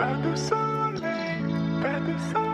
Père du soleil, Père du soleil.